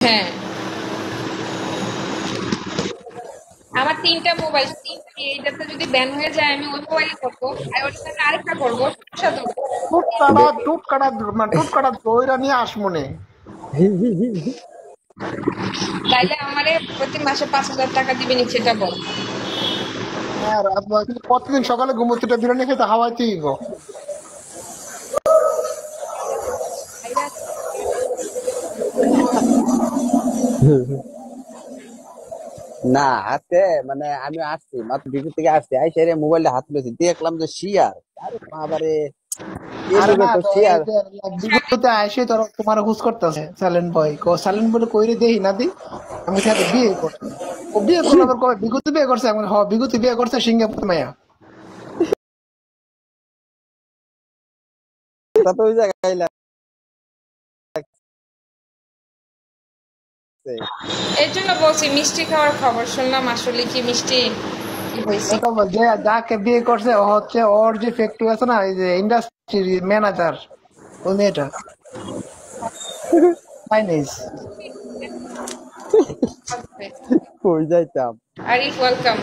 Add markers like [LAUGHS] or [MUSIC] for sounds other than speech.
হ্যাঁ। আমার তিনটা মোবাইল তিনটা এইটাতে যদি ব্যান হয়ে যায় আমি ওই মোবাইলে করব। আর ওটার সাথে আরেকটা করব কাটা মানে কাটা দইরা নিয়ে আসমনে তাইলে আমারে প্রতি মাসে পাঁচ হাজার টাকা দিবে এটা বল। আর কিন্তু প্রতিদিন সকালে ঘুমোতে খেতে হাওয়াইতেই গো না হাতে মানে আমি আসছি মাত্র ডিউটি থেকে আসছি আইসে রে মোবাইলটা হাত পেয়েছি দেখলাম যে শিয়ার আরে বাবারে না তো তো শিয়ার বিগততে আইসে তোর তোমার হুস করতেছে সাইলেন্ট বয় সাইলেন্ট বলে কইরে দেই না দি আমি সাথে বিয়ে কর ও বিয়ে করল আবার কবে বিগত বিয়ে করছে? আমি হ বিগত বিয়ে করছে সিঙ্গাপুর মায়া তা ওই জায়গায় এর জন্য বলছি মিষ্টি খাওয়ার খবর শুনলাম আসলে কি মিষ্টি? যাকে বিয়ে করছে ও হচ্ছে ওর যে ফ্যাক্টরি আছে না এই যে ইন্ডাস্ট্রি ম্যানেজার উনি এটা। চাইনিজ [LAUGHS] কই যাইতাম? ওয়েলকাম